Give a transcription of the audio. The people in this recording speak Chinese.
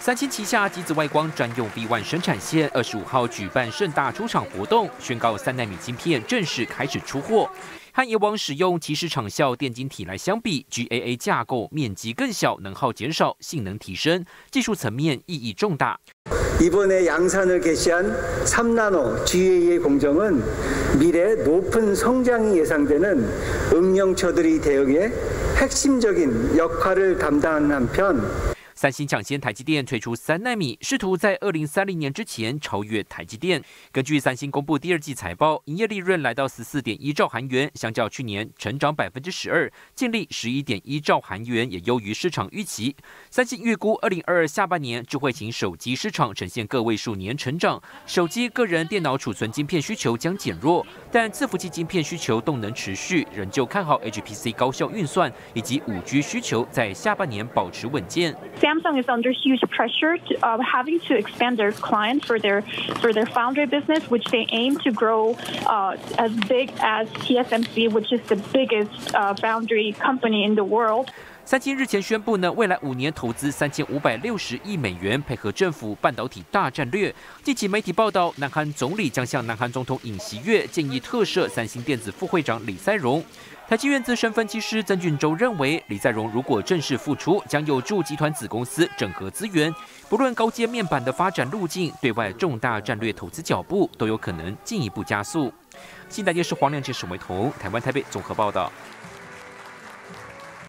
三星旗下极紫外光专用 V One 生产线二十五号举办盛大出厂活动，宣告三纳米晶片正式开始出货。和以往使用其实厂效电晶体来相比，GAA 架构面积更小，能耗减少，性能提升，技术层面意义重大。이번에양산을개시한3나노 GAA 공정은미래높은성장이예상되는응용처들이대응에핵심적인역할을담당하는한편 三星抢先台积电推出三纳米，试图在二零三零年之前超越台积电。根据三星公布第二季财报，营业利润来到十四点一兆韩元，相较去年成长百分之十二，净利十一点一兆韩元，也优于市场预期。三星预估二零二二下半年智慧型手机市场呈现个位数年成长，手机个人电脑储存晶片需求将减弱，但伺服器晶片需求动能持续，仍旧看好 HPC 高效运算以及五 G 需求在下半年保持稳健。Samsung is under huge pressure, to, uh, having to expand their client for their for their foundry business, which they aim to grow uh, as big as TSMC, which is the biggest uh, foundry company in the world. 三星日前宣布呢，未来五年投资三千五百六十亿美元，配合政府半导体大战略。近期媒体报道，南韩总理将向南韩总统尹锡悦建议特赦三星电子副会长李在镕。台积院资深分析师曾俊洲认为，李在镕如果正式复出，将有助集团子公司整合资源，不论高阶面板的发展路径，对外重大战略投资脚步都有可能进一步加速。新台电视黄亮杰、沈维彤，台湾台北综合报道。